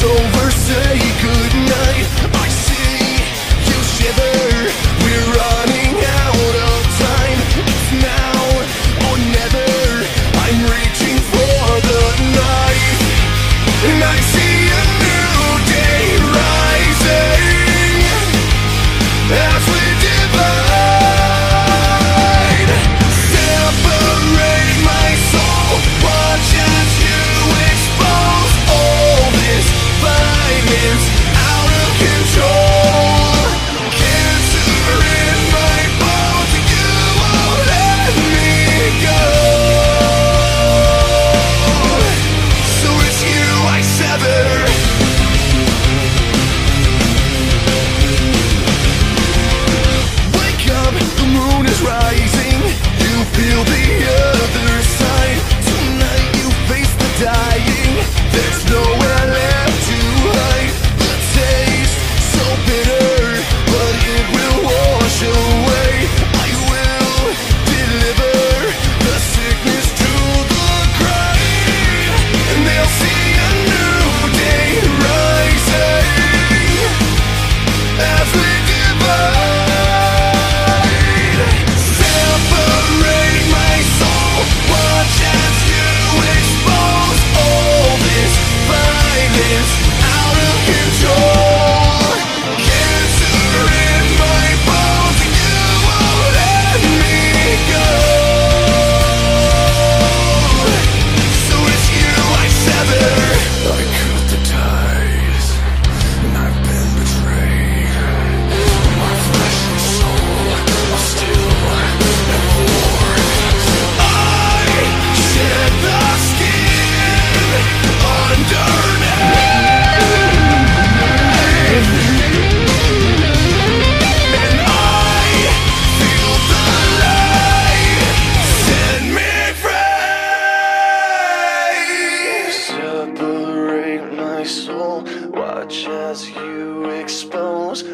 it's over say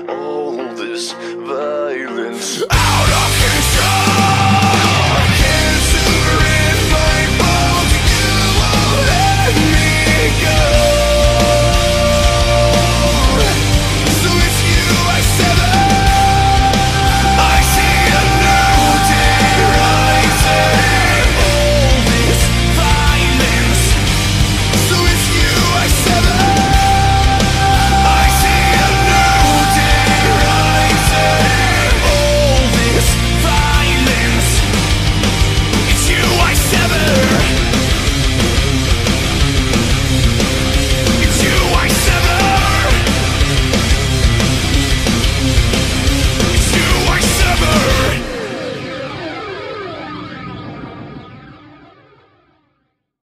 all this violence out of control.